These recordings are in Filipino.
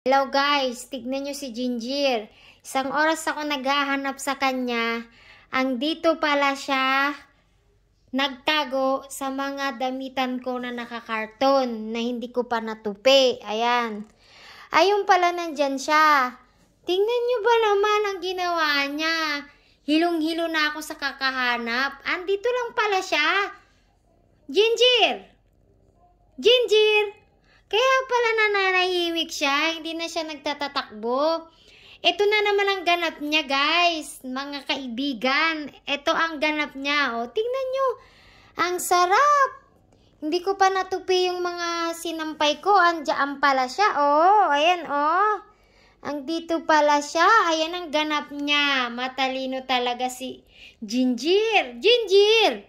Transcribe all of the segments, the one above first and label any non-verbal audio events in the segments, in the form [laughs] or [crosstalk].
Hello guys, tignan nyo si Ginger. Isang oras ako naghahanap sa kanya. Ang dito pala siya nagtago sa mga damitan ko na nakakarton na hindi ko pa natupi. Ayan. Ayun pala nandyan siya. Tingnan nyo ba naman ang ginawa niya? Hilong-hilo na ako sa kakahanap. Andito lang pala siya. Ginger! Ginger! Kaya pala nananahimik siya, hindi na siya nagtatatakbo. Ito na naman ang ganap niya, guys. Mga kaibigan, ito ang ganap niya. O, tingnan nyo. Ang sarap. Hindi ko pa natupi yung mga sinampay ko. Andiyan pala siya. Oh, ayan, oh. Ang dito pala siya. Ayan ang ganap niya. Matalino talaga si Ginger. Ginger!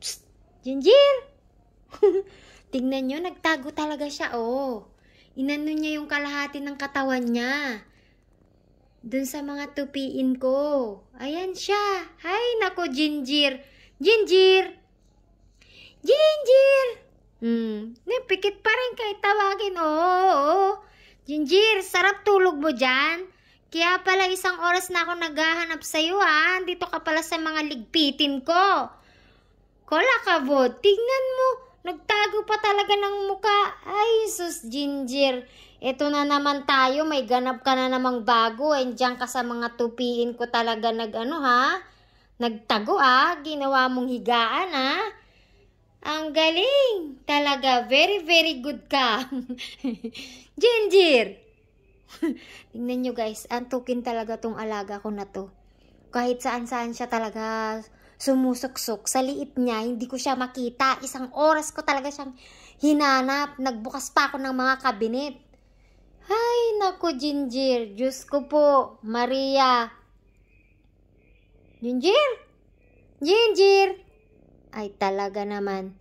Psst, Ginger! [laughs] Tingnan nyo, nagtago talaga siya, oh. Inano niya yung kalahati ng katawan niya. Dun sa mga tupiin ko. Ayan siya. Hay, nako, Ginger. Ginger! Ginger! Hmm, napikit pa rin kahit tawagin. Oh, oh. Ginger, sarap tulog mo dyan. Kaya pala isang oras na ako naghahanap sa'yo, ha. Dito ka pala sa mga ligpitin ko. Kola ka, Bod. Tingnan mo. Talaga ng muka. Ay, sus, Ginger. Ito na naman tayo. May ganap ka na namang bago. Andiyan ka sa mga tupiin ko talaga nag ano ha. Nagtago ah. Ginawa mong higaan ah. Ang galing. Talaga. Very, very good ka. [laughs] Ginger. [laughs] Tingnan nyo guys. Antukin talaga tong alaga ko na to. Kahit saan-saan siya talaga sumusuksok sa liit niya, hindi ko siya makita. Isang oras ko talaga siyang hinanap. Nagbukas pa ako ng mga kabinet. Ay, naku, Ginger. Diyos ko po. Maria. Ginger? Ginger? Ay, talaga naman.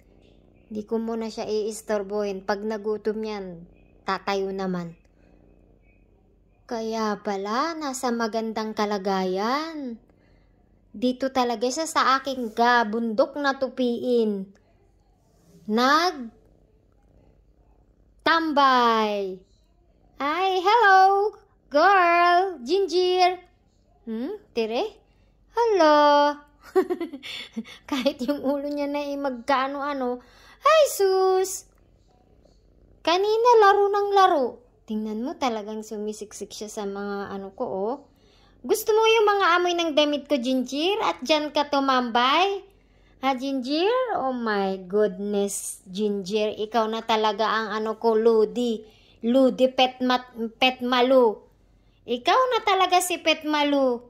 Hindi ko muna siya iistorbohin. Pag nagutom yan, tatayo naman. Kaya pala, nasa magandang kalagayan. Dito talaga siya sa aking gabundok na tupiin. Nag tambay. Ay, hello, girl, Ginger. Hmm, tire? Hello. [laughs] Kahit yung ulo niya na ay magkaano-ano. Ay, sus. Kanina laro ng laro. Tingnan mo talagang sumisiksik siya sa mga ano ko, oh. Gusto mo yung mga amoy ng damit ko, Ginger? At dyan ka tumambay? Ha, Ginger? Oh my goodness, Ginger. Ikaw na talaga ang ano ko, Ludi. Ludi Pet, mat, pet Malu. Ikaw na talaga si Pet Malu.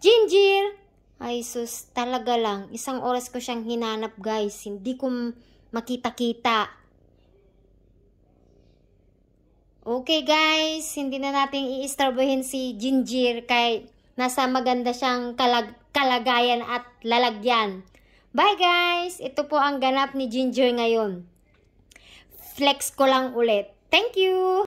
Ginger! Ay sus, talaga lang. Isang oras ko siyang hinanap, guys. Hindi ko makita-kita. Okay guys, hindi na natin iistorbohin si Ginger kay nasa maganda siyang kalag kalagayan at lalagyan. Bye guys! Ito po ang ganap ni Ginger ngayon. Flex ko lang ulit. Thank you!